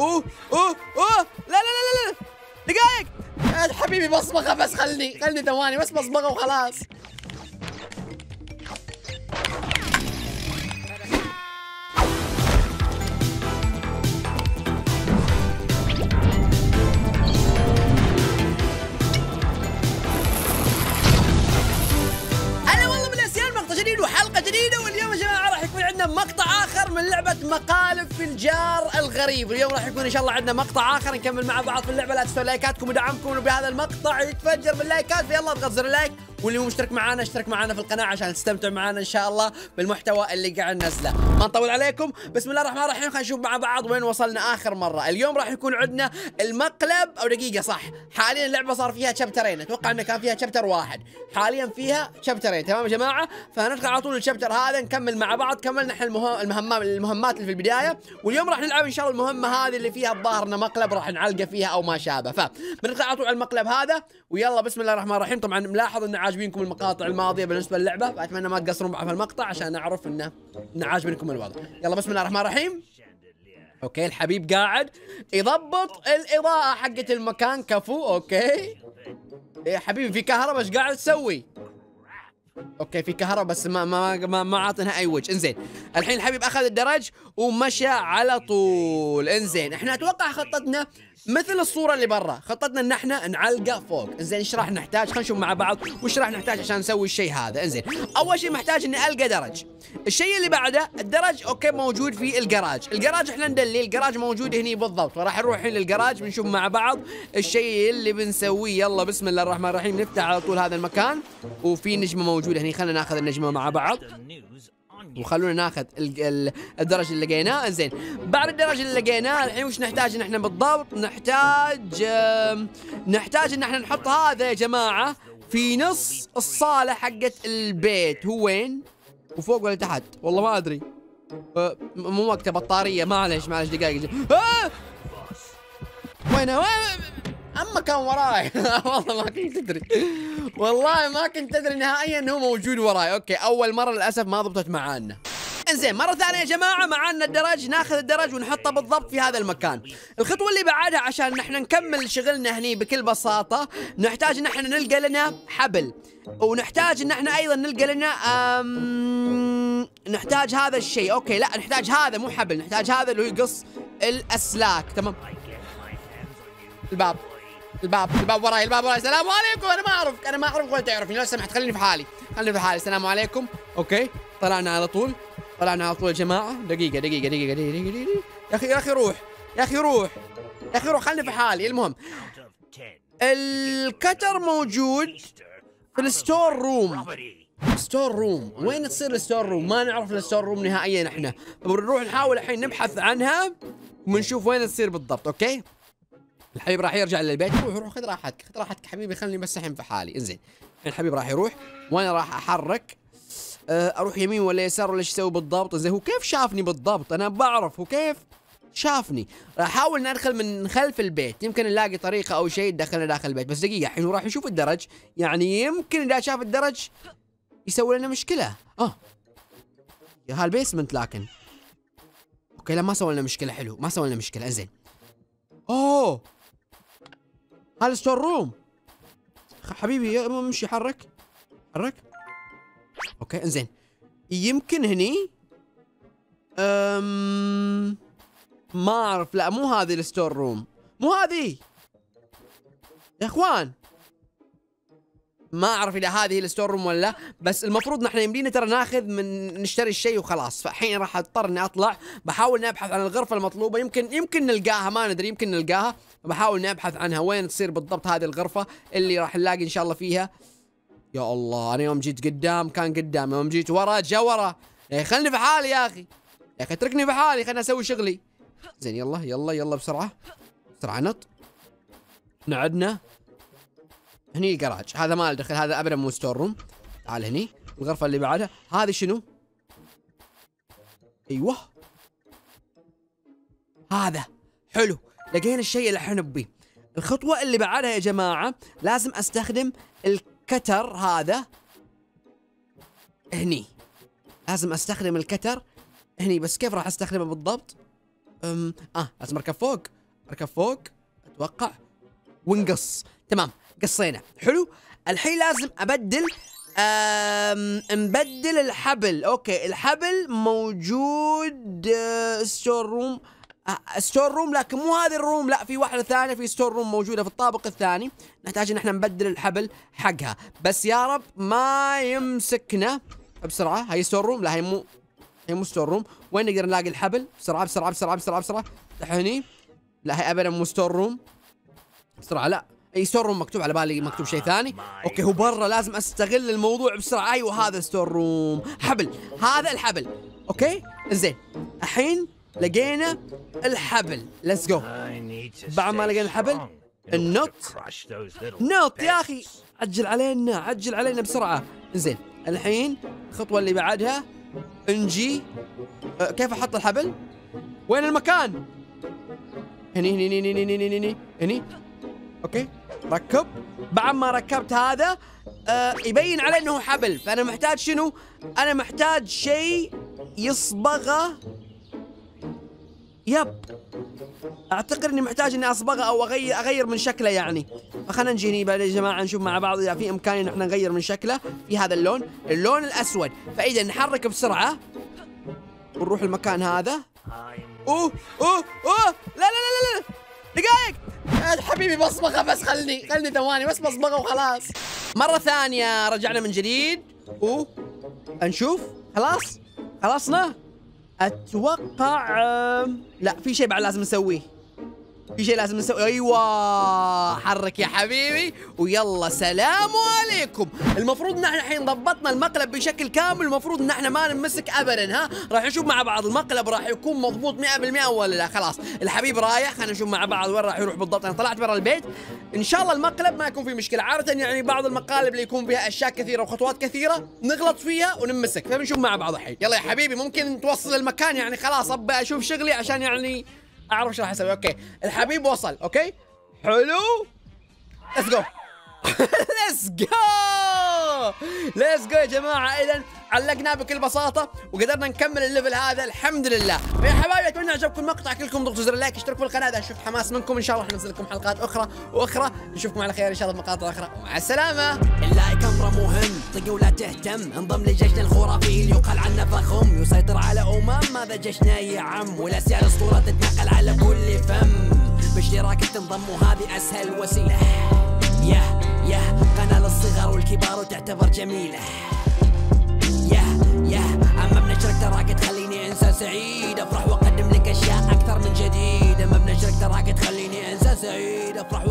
أوه أوه أوه. لا لا لا لا دقايق. حبيبي بصمغة بس خلني خلني ثواني بس بصمغة وخلاص. الجار الغريب. واليوم راح يكون إن شاء الله عندنا مقطع آخر نكمل مع بعض في اللعبة. لا تنسوا لايكاتكم ودعمكم وبهذا المقطع يتفجر باللايكات. فيلا اضغط زر ال like. واللي مو مشترك معنا اشترك معنا في القناة عشان تستمتعوا معنا إن شاء الله بالمحتوى اللي قاعد ننزله. ما نطول عليكم. بسم الله الرحمن الرحيم. خلينا نشوف مع بعض وين وصلنا آخر مرة. اليوم راح يكون عندنا المقلب أو دقيقة صح. حاليا اللعبة صار فيها شابترين أتوقع إنه كان فيها chapter واحد. حاليا فيها شابترين تمام يا جماعة؟ فندخل على طول ال chapter هذا نكمل مع بعض. كملنا إحنا المهم المهمات اللي في البداية. واليوم راح نلعب إن شاء الله المهمة هذه اللي فيها الظاهر إنه مقلب راح نعلقه فيها أو ما شابه. فبندخل على طول على المقلب هذا. ويلا بسم الله الرحمن الرحيم. طبعا ملاحظ إن عاجبينكم المقاطع الماضية بالنسبة للعبة؟ فاتمنى ما تقصرون معي في المقطع عشان اعرف انه إنه عاجبنكم الوضع. يلا بسم الله الرحمن الرحيم. okay الحبيب قاعد يضبط الإضاءة حقت المكان. كفو okay. يا حبيبي في كهرباء إيش قاعد تسوي؟ okay في كهرباء بس ما ما ما, ما عاطنها أي وجه. إنزين الحين الحبيب أخذ الدرج ومشى على طول. إنزين إحنا أتوقع خطتنا مثل الصورة اللي برا. خطتنا إن إحنا نعلقه فوق. إنزين إيش راح نحتاج؟ خلينا نشوف مع بعض وش راح نحتاج عشان نسوي الشيء هذا. إنزين أول شيء محتاج إني ألقى درج الشيء اللي بعده الدرج okay موجود في الجراج الجراج إحنا ندلي الجراج موجود هني بالضبط. فراح نروح الحين للجراج بنشوف مع بعض الشيء اللي بنسويه. يلا بسم الله الرحمن الرحيم. نفتح على طول هذا المكان. وفي نجمة موجودة هني. خلينا ناخذ النجمة مع بعض. وخلونا ناخذ ال- ال- الدرج اللي لقيناه. زين بعد الدرج اللي لقيناه الحين وش نحتاج؟ ان إحنا بالضبط نحتاج نحتاج إن إحنا نحط هذا يا جماعة في نص الصالة حقت البيت. هو وين؟ وفوق ولا تحت؟ والله ما أدري. م- مو وقته بطاريه معلش معلش دقائق. آه! وين؟ اما كان وراي. والله ما كنت تدري والله ما كنت تدري نهائيا إنه هو موجود وراي. okay أول مرة للأسف ما ضبطت معانا. إنزين مرة ثانية يا جماعة معانا الدرج ناخذ الدرج ونحطه بالضبط في هذا المكان. الخطوة اللي بعدها عشان نحن نكمل شغلنا هني بكل بساطة نحتاج ان إحنا نلقى لنا حبل. ونحتاج ان إحنا أيضا نلقى لنا أم... نحتاج هذا الشيء. okay لا نحتاج هذا مو حبل نحتاج هذا اللي هو يقص الأسلاك تمام؟ الباب. الباب الباب وراي الباب وراي. السلام عليكم. أنا ما اعرفك أنا ما اعرفك ولا تعرفني. لو سمحت خليني في حالي. خليني في حالي. السلام عليكم. okay. طلعنا على طول. طلعنا على طول يا جماعة. دقيقة دقيقة دقيقة دقيقة, دقيقة, دقيقة. يا أخي يا أخي روح. يا أخي روح. يا أخي روح. خليني في حالي. المهم. ال cutter موجود في ال store room. store room. وين تصير ال store room؟ ما نعرف ال store room نهائيا إحنا. بنروح نحاول الحين نبحث عنها وبنشوف وين تصير بالضبط. أوكي؟ الحبيب راح يرجع للبيت روح روح خذ راحتك خذ راحتك حبيبي خليني بس الحين في حالي انزين. الحبيب راح يروح وأنا راح أحرك أه، أروح يمين ولا يسار ولا إيش أسوي بالضبط؟ زين هو كيف شافني بالضبط؟ أنا بعرف هو كيف شافني. راح أحاول ندخل من خلف البيت يمكن نلاقي طريقة أو شيء تدخلنا داخل البيت بس دقيقة الحين راح يشوف الدرج يعني يمكن إذا شاف الدرج يسوي لنا مشكلة. آه. يا هال basement لكن. okay لا ما سوى لنا مشكلة حلو ما سوى لنا مشكلة زين أوه! هذا store room. حبيبي امشي حرك. حرك. okay إنزين. يمكن هني أم ما أعرف. لا مو هذه ال store room. مو هذه. يا إخوان. ما أعرف اذا هذه ال store room ولا لا بس المفروض نحن يمدينا ترى ناخذ من نشتري الشيء وخلاص. فالحين راح أضطر إني أطلع بحاول نبحث عن الغرفة المطلوبة. يمكن يمكن نلقاها ما ندري يمكن نلقاها. بحاول نبحث عنها وين تصير بالضبط هذه الغرفة اللي راح نلاقي إن شاء الله فيها؟ يا الله أنا يوم جيت قدام كان قدام. يوم جيت ورا جا ورا. يا أخي خلني في حالي يا أخي. يا أخي اتركني في حالي خليني أسوي شغلي. زين يلا يلا يلا بسرعة. بسرعة نط. إحنا عندنا هني الجراج هذا ما له دخل هذا أبدا مو store room تعال هني الغرفة اللي بعدها. هذه شنو؟ أيوه. هذا. حلو. لقينا الشيء اللي إحنا نبيه. الخطوة اللي بعدها يا جماعة لازم أستخدم ال cutter هذا هني. لازم أستخدم ال cutter هني. بس كيف راح أستخدمه بالضبط؟ أم آه لازم أركب فوق. أركب فوق. أتوقع. ونقص تمام. قصينا. حلو؟ الحين لازم أبدل نبدل الحبل. okay الحبل موجود store room store room لكن مو هذه ال room. لا في واحدة ثانية في store room موجودة في الطابق الثاني. نحتاج إن إحنا نبدل الحبل حقها. بس يا رب ما يمسكنا بسرعة. هاي store room لا هي مو هي مو store room وين نقدر نلاقي الحبل؟ بسرعة بسرعة بسرعة بسرعة. بسرعة هني لا هي ابدا مو store room بسرعة لا. أي store room مكتوب على بالي مكتوب شيء ثاني. okay هو برا لازم أستغل الموضوع بسرعة. أيوه هذا store room حبل هذا الحبل. okay؟ زين الحين لقينا الحبل. let's go بعد ما لقينا الحبل النوت. not يا أخي عجل علينا عجل علينا بسرعة. زين الحين الخطوة اللي بعدها نجي أه كيف أحط الحبل؟ وين المكان؟ هني هني هني هني هني هني هني. okay؟ ركب. بعد ما ركبت هذا آه يبين عليه إنه حبل. فأنا محتاج شنو؟ أنا محتاج شيء يصبغه. يب. أعتقد إني محتاج إني أصبغه أو اغير أغير من شكله يعني. فخلنا نجي بعد يا جماعة نشوف مع بعض إذا في إمكانية إن إحنا نغير من شكله. في هذا اللون اللون الأسود. فإذا نحرك بسرعة. ونروح المكان هذا. أوه أوه أوه. لا لا لا لا. دقايق. يا حبيبي بصبغة بس خلني خلني ثواني بس بصبغة وخلاص. مرة ثانية رجعنا من جديد. اوه نشوف خلاص؟ خلصنا؟ أتوقع لا في شيء بعد لازم نسويه. في شيء لازم نسوي أيوه حرك يا حبيبي ويلا سلام عليكم. المفروض ان إحنا الحين ضبطنا المقلب بشكل كامل المفروض ان إحنا ما نمسك ابدا ها؟ راح نشوف مع بعض المقلب راح يكون مضبوط 100% ولا لا؟ خلاص الحبيب رايح خلينا نشوف مع بعض وين راح يروح بالضبط. أنا طلعت برا البيت. إن شاء الله المقلب ما يكون فيه مشكلة. عادة يعني بعض المقالب اللي يكون فيها أشياء كثيرة وخطوات كثيرة نغلط فيها ونمسك. فبنشوف مع بعض الحين. يلا يا حبيبي ممكن توصل المكان يعني خلاص ابى أشوف شغلي عشان يعني أعرف إيش راح أسوي. okay. الحبيب وصل. okay. حلو. let's go let's go let's go يا جماعة. اذا علقناه بكل بساطة وقدرنا نكمل ال level هذا. الحمد لله. يا حبايبي أتمنى عجبكم المقطع. كلكم ضغطوا زر ال like اشتركوا في القناه أشوف حماس منكم. إن شاء الله حنزل لكم حلقات أخرى وأخرى. نشوفكم على خير إن شاء الله بمقاطع أخرى. مع السلامة. ال like امره مهم طق ولا تهتم. انضم لجيشنا الخرافي اللي يقال عنه فخم. يسيطر على أمم هذا جيشنا يا عم؟ والاسيال الاسطوره تتنقل على كل فم. باشتراك تنضم وهذه أسهل وسيلة. يا يا قناة للصغار والكبار وتعتبر جميلة. يا يا أما بنشرك تراك تخليني انسان سعيد. أفرح وأقدم لك أشياء أكثر من جديد. أما بنشرك تراك تخليني انسان سعيد. أفرح